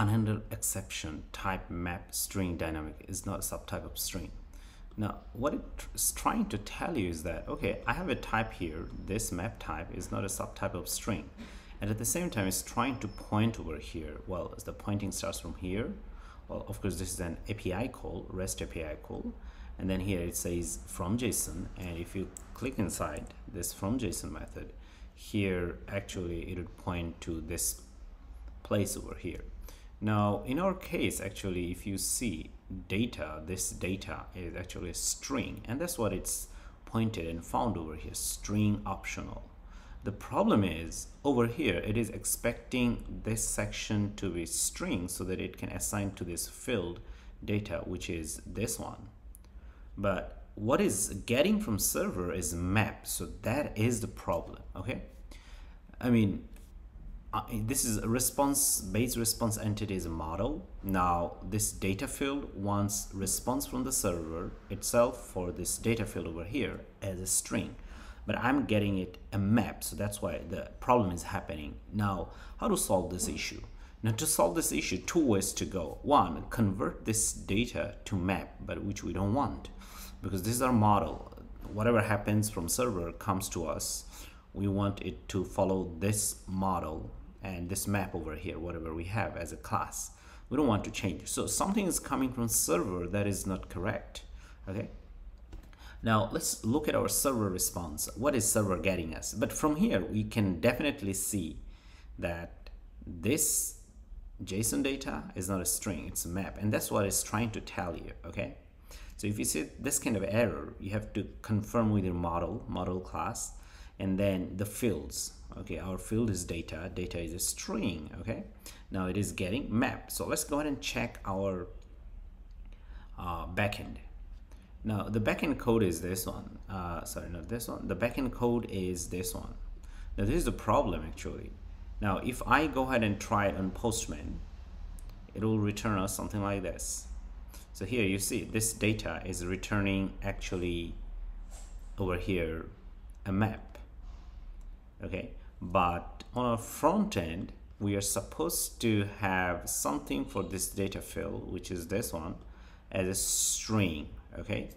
unhandled exception type map string dynamic is not a subtype of string. Now, what it's trying to tell you is that, okay, I have a type here. This map type is not a subtype of string. And at the same time, it's trying to point over here. Well, the pointing starts from here. Well, of course, this is an API call, REST API call. And then here it says from JSON. And if you click inside this from JSON method, here actually it would point to this place over here. Now, in our case, actually, if you see data, this data is actually a string, and that's what it's pointed and found over here, string optional. The problem is over here, it is expecting this section to be string so that it can assign to this field data, which is this one. But what is getting from server is map. So that is the problem. Okay. I mean, uh, this is a response based response entity is a model. Now this data field wants response from the server itself for this data field over here as a string. But i'm getting it a map so that's why the problem is happening. Now how to solve this issue? Now to solve this issue two ways to go. One convert this data to map but which we don't want because this is our model. Whatever happens from server comes to us. We want it to follow this model and this map over here, whatever we have as a class. We don't want to change. So something is coming from server that is not correct. Okay. Now let's look at our server response. What is server getting us? But from here, we can definitely see that this JSON data is not a string, it's a map. And that's what it's trying to tell you, okay? So if you see this kind of error, you have to confirm with your model, model class, and then the fields okay our field is data. Data is a string okay? Now it is getting map so let's go ahead and check our uh, backend. Now the backend code is this one. Uh, sorry not this one. The backend code is this one. Now this is the problem actually. Now if I go ahead and try it on Postman it will return us something like this. So here you see this data is returning actually over here a map okay but on our front end we are supposed to have something for this data field which is this one as a string okay?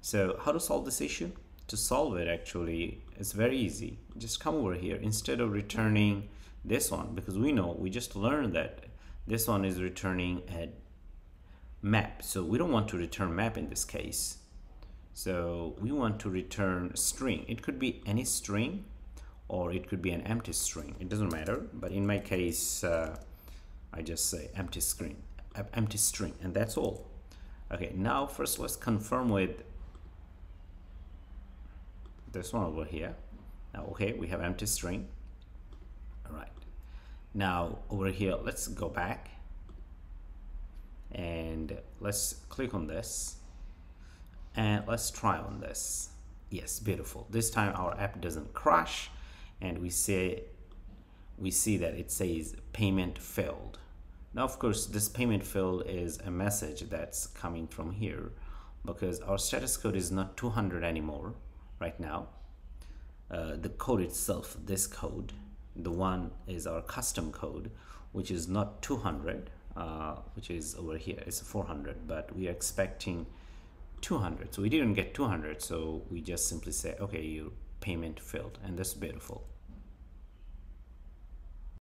So how to solve this issue? To solve it actually it's very easy. Just come over here. Instead of returning this one because we know we just learned that this one is returning a map. So we don't want to return map in this case. So we want to return string. It could be any string or it could be an empty string it doesn't matter but in my case uh, I just say empty screen empty string and that's all. Okay now first let's confirm with this one over here. Now okay we have empty string. All right. Now over here let's go back and let's click on this and let's try on this. Yes beautiful. This time our app doesn't crash and we say we see that it says payment failed. Now of course this payment failed is a message that's coming from here because our status code is not 200 anymore right now. Uh, the code itself this code the one is our custom code which is not 200 uh, which is over here it's 400 but we are expecting 200 so we didn't get 200 so we just simply say okay your payment failed and that's beautiful